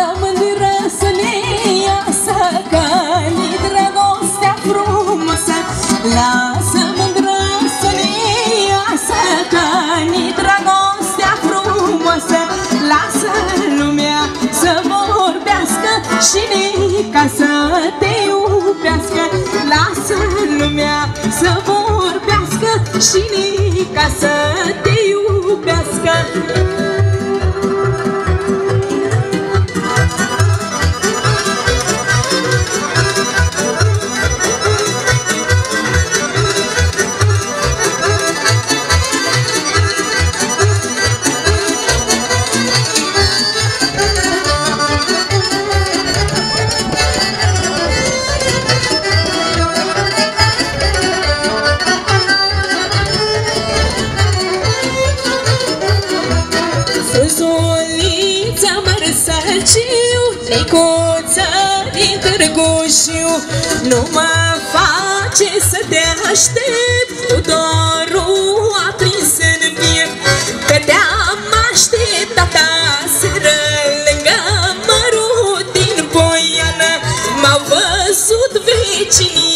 Mândră să ne iasă Că ni dragostea frumoasă. Lasă mândră să ne iasă Că ni dragostea frumoasă. Lasă lumea să vorbească Și ca să te iubească. Lasă lumea să vorbească Și ca să te iubească ছিল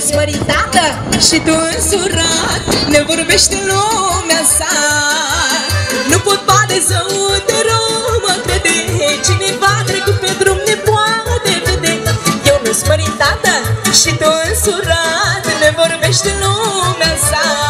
Eu nu-s măritată și tu însurat Ne vorbește lumea sa Nu pot bate să uite romă crede Cineva trecut pe drum ne poate vede. Eu nu-s măritată și tu însurat Ne vorbește lumea sa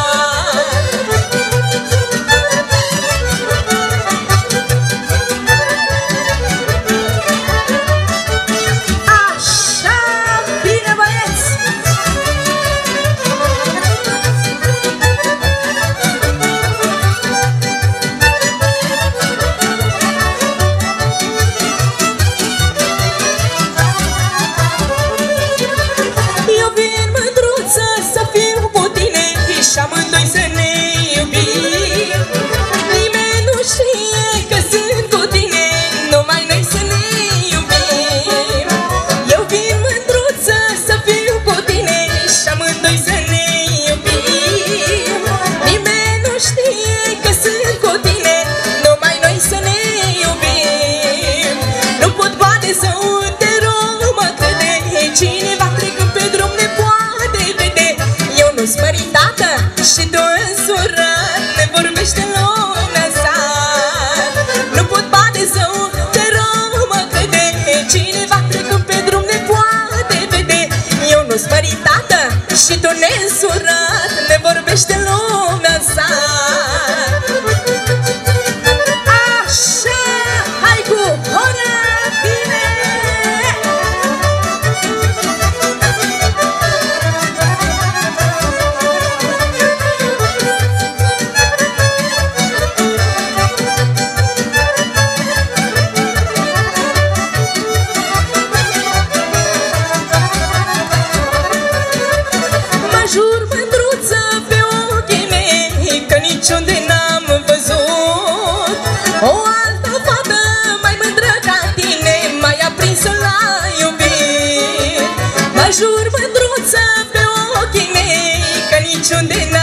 ka sun পিছন দিন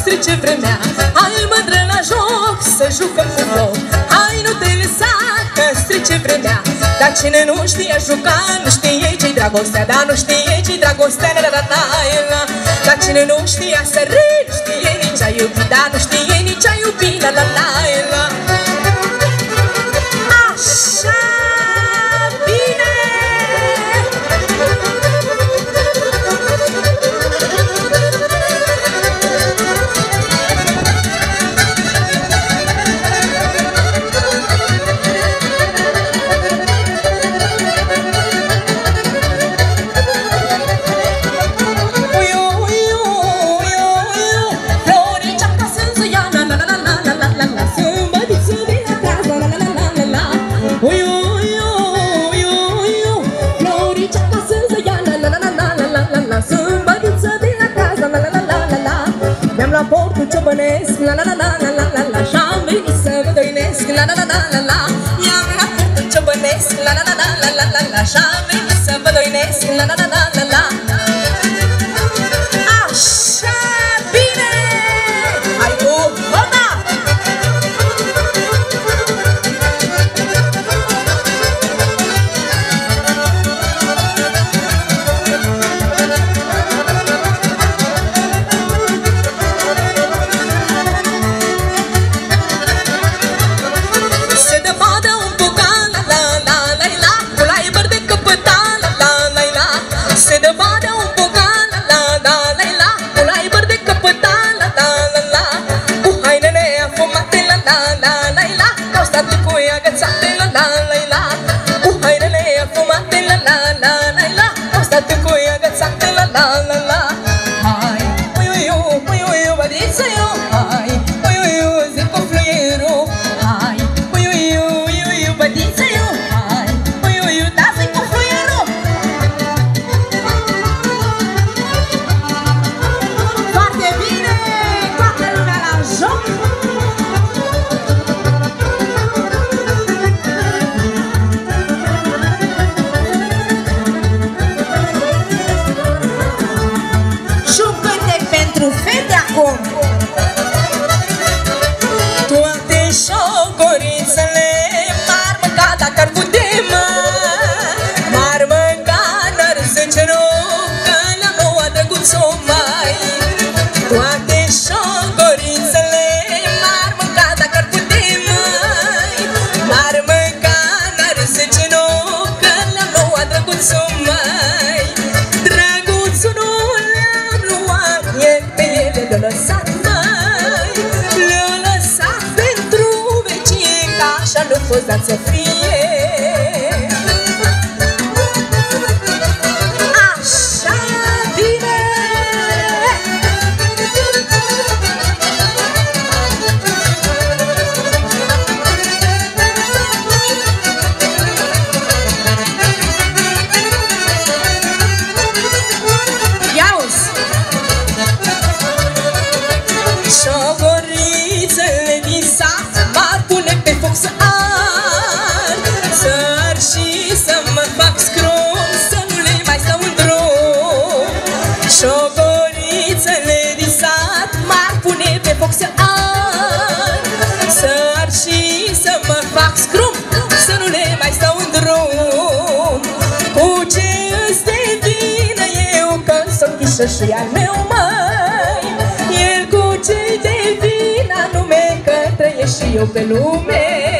strice vremea. Hai mândră la joc să jucăm cu foc Hai nu te lăsa că strice vremea. Dar cine nu știe juca nu știe ce-i dragostea Dar nu știe ce-i dragostea ne la taina Dar cine nu știa să râi da, nu știe nici a iubi Dar nu știe nici a iubi la la la. 啦啦啦。loc să ar Să ar și să mă fac scrum Să nu le mai stau în drum. Cu ce îți devină eu Că sunt chișă și al meu mai El cu ce devin nume Că trăiesc și eu pe lume.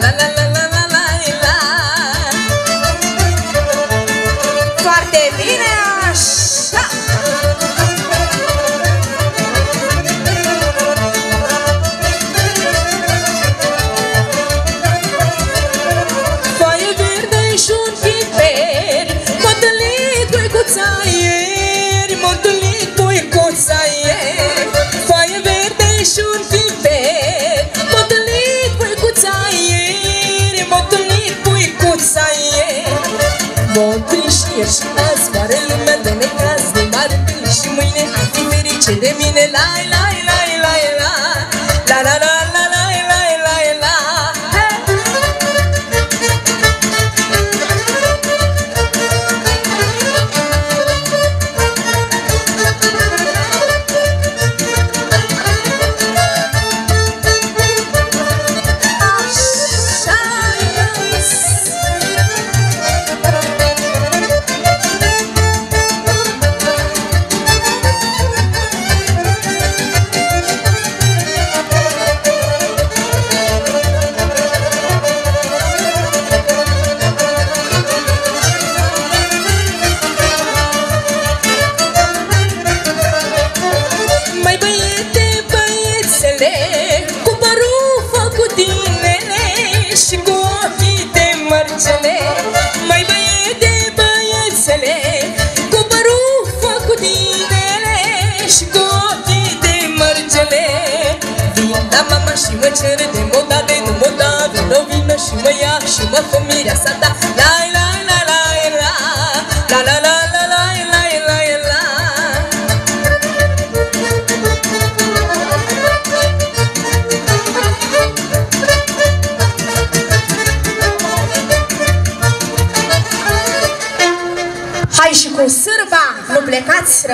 la la na Toată lumea dă necaz de mare îmi și mâine Ar fi de mine, lai, lai.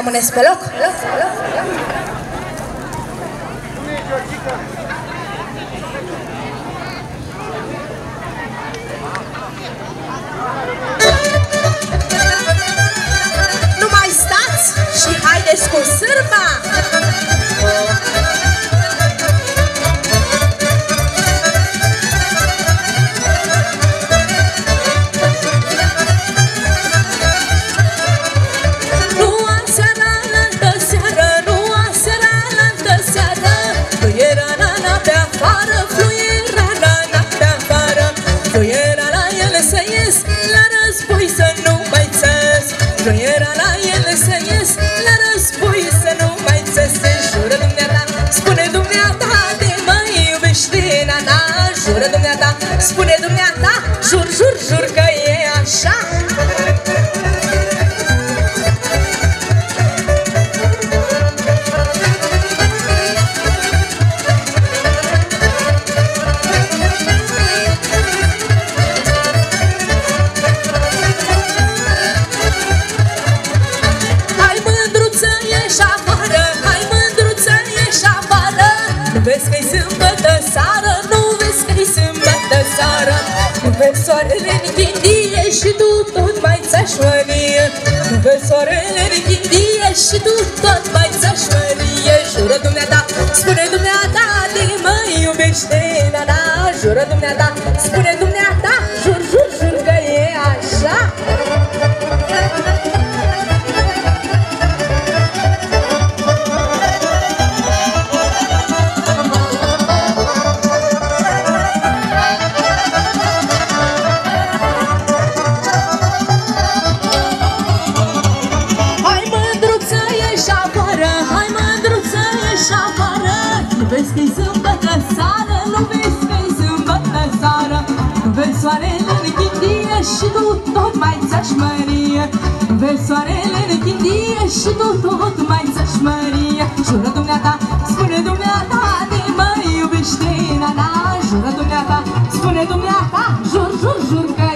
rămâneți pe loc. Nu mai stați și haideți cu Spune Soarele din și tu tot vezi că-i sâmbătă seară Nu vezi că-i sâmbătă seară. Nu vezi soarele în chindie Și tu tot mai ți-aș mărie. Nu vezi soarele în chindie Și tu tot mai ți-aș mărie. Jură dumneata, spune dumneata De mă iubește, nana Jură dumneata, spune dumneata Jur, jur, jur că